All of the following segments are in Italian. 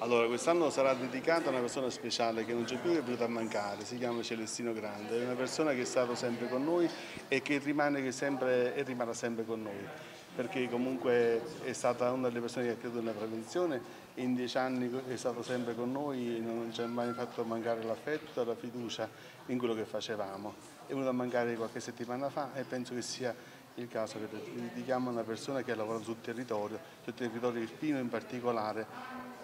Allora, quest'anno sarà dedicato a una persona speciale che non c'è più che è venuta a mancare, si chiama Celestino Grande, è una persona che è stata sempre con noi e che rimane sempre, e rimarrà sempre con noi, perché comunque è stata una delle persone che ha creduto nella prevenzione, in dieci anni è stato sempre con noi, non ci ha mai fatto mancare l'affetto la fiducia in quello che facevamo. È venuto a mancare qualche settimana fa e penso che sia il caso che dedichiamo a una persona che ha lavorato sul territorio, sul territorio irpino in particolare,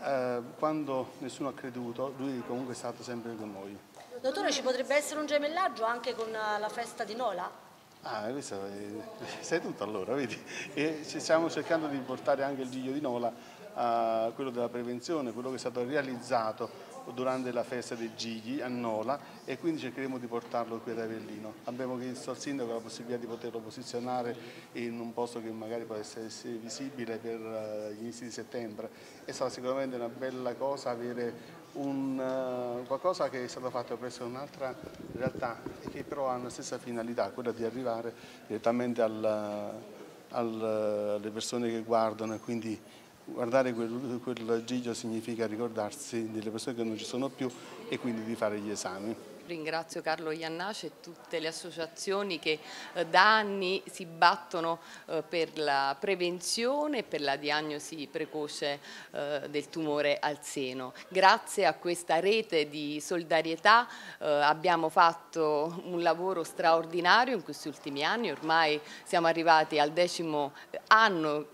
eh, quando nessuno ha creduto, lui comunque è stato sempre con noi. Dottore, ci potrebbe essere un gemellaggio anche con eh, la festa di Nola? Ah, questo è, sai tutto allora, vedi? E stiamo cercando di portare anche il Giglio di Nola a quello della prevenzione, quello che è stato realizzato durante la festa dei Gigli a Nola e quindi cercheremo di portarlo qui ad Avellino. Abbiamo chiesto al sindaco la possibilità di poterlo posizionare in un posto che magari può essere visibile per eh, gli inizi di settembre. È stata sicuramente una bella cosa avere un, uh, qualcosa che è stato fatto presso un'altra realtà e che però ha la stessa finalità, quella di arrivare direttamente al, al, alle persone che guardano e quindi Guardare quel, quel gigio significa ricordarsi delle persone che non ci sono più e quindi di fare gli esami. Ringrazio Carlo Iannace e tutte le associazioni che eh, da anni si battono eh, per la prevenzione e per la diagnosi precoce eh, del tumore al seno. Grazie a questa rete di solidarietà abbiamo fatto un lavoro straordinario in questi ultimi anni, ormai siamo arrivati al decimo anno,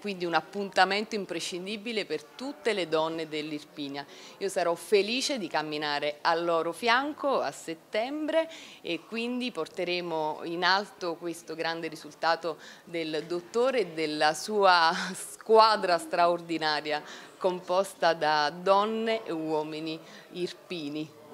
quindi un appuntamento imprescindibile per tutte le donne dell'Irpinia. Io sarò felice di camminare al loro fianco fianco a settembre e quindi porteremo in alto questo grande risultato del dottore e della sua squadra straordinaria composta da donne e uomini irpini.